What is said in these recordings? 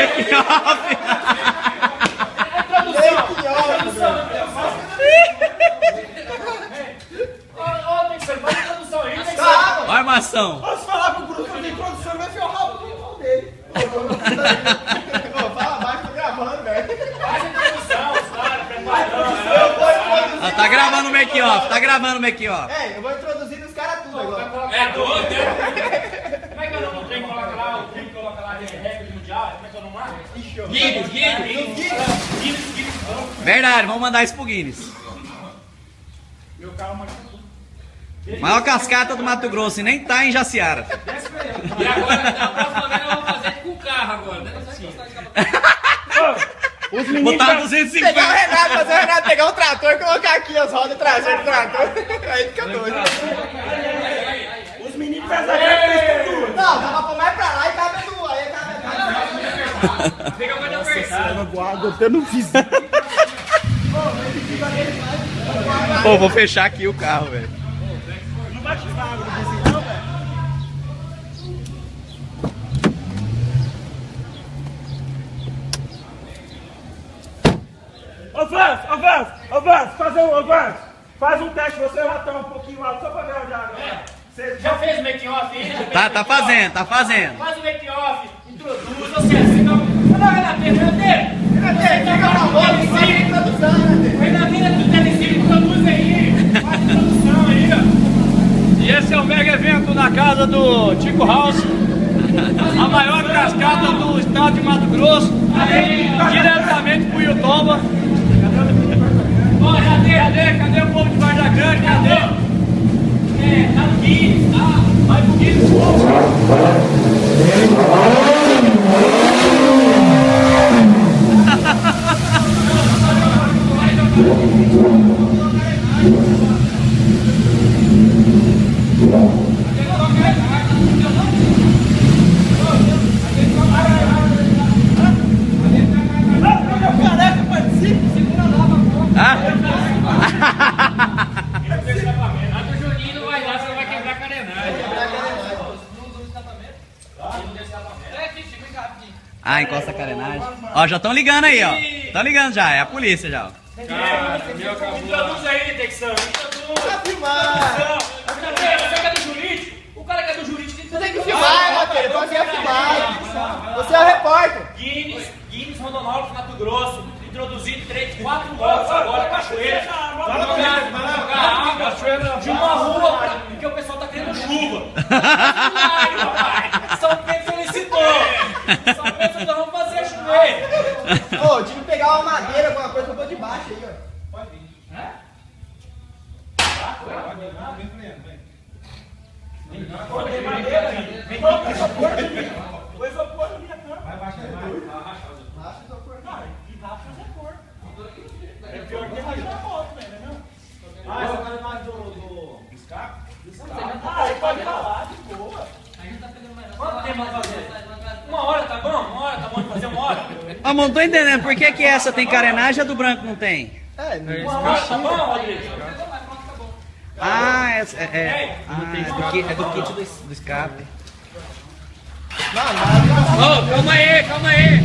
Make off. Ó a armação. Posso falar pro Bruno que eu tenho produção, vai enfiar o rabo no pau dele. Fala baixo, tô gravando, velho. Ah, tá gravando o make off, tá gravando o make off. É, eu vou introduzir os caras tudo agora. É doido, né? Como é que é o nome do trem que coloca lá? O trem que coloca lá, recorde mundial? Como é que é o nome lá? Guinness, Guinness. Guinness, Guinness. Verdade, vamos mandar isso pro Guinness. Meu carro machucou. Maior cascata do Mato Grosso e nem tá em Jaciara. E agora, a próxima vez eu vou fazer com o carro agora, né? Os Botar Pegar o 250. Renato, fazer o Renato pegar o trator e colocar aqui as rodas traseiras do trator. Aí fica doido. Os meninos fazem a grande Não, dá pra pôr mais pra lá e cabe no. Aí Guarda. Pô, vou fechar aqui o carro, velho. Não bate na água do vizinho, não, velho? Ô Vans, ô Vans, ô Vans, faz um, ô Vans, faz um teste, você vai estar um pouquinho alto, só pra ver onde a água. Você Já fez o make off aí? Fez Tá, tá fazendo, tá fazendo. Faz o make off, introduz, você Renato, Renato. Pega pra bola e sai a tu tá em cima, introduz aí. Faz a introdução aí, ó. E esse é o mega evento na casa do Tico House, a maior cascata do estado de Mato Grosso, diretamente pro Iutomba. Ó, cadê, cadê, cadê o povo de Varda Grande? Cadê? É, tá no Guinness, tá? Vai pro Guinness. Ah? Renato Juninho não vai lá, você vai quebrar a carenagem. Ah, encosta a carenagem. Ó, já estão ligando aí, ó. Estão ligando já, é a polícia já, ó. Aí. Tá? Você é do? O cara é do Você tem que filmar, né. Você é repórter. Guinness, Guinness Rondonópolis, Mato Grosso, introduzido três, quatro motos agora, cachoeira. Vai jogar, água de uma rua, porque o pessoal tá querendo chuva. Ô, tive que pegar uma madeira, alguma coisa que eu vou de baixo aí, ó. Pode vir. Tem madeira, gente. Vem cá, isopor aqui. O isopor na minha cama. Vai baixar, vai. Racha isopor. Não, e racha isopor. É pior que racha a moto, né? Ah, essa cara mais do... do... escape? Ah, aí pode falar, de boa. Quanto tempo vai fazer? Uma hora tá bom? Uma hora tá bom de fazer uma hora? Ó, mas não tô entendendo, por que que essa tem carenagem e a do branco não tem? É, Uma hora tá bom, Rodrigo? Ah, essa, é, é, ah, é, do, é do kit do, do escape. Ô, calma aí, calma aí.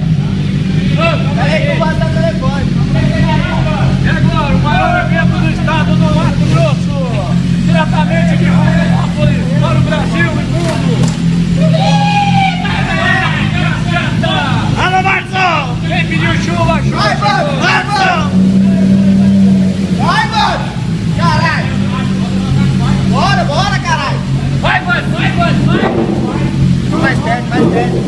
Peraí que eu vou dar o telefone. E agora, o maior Mais perto, mais perto.